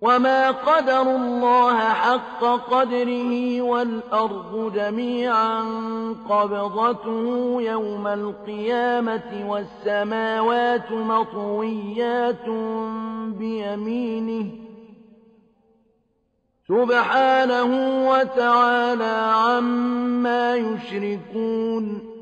وما قدروا الله حق قدره والأرض جميعا قبضته يوم القيامة والسماوات مطويات بيمينه سبحانه وتعالى عما يشركون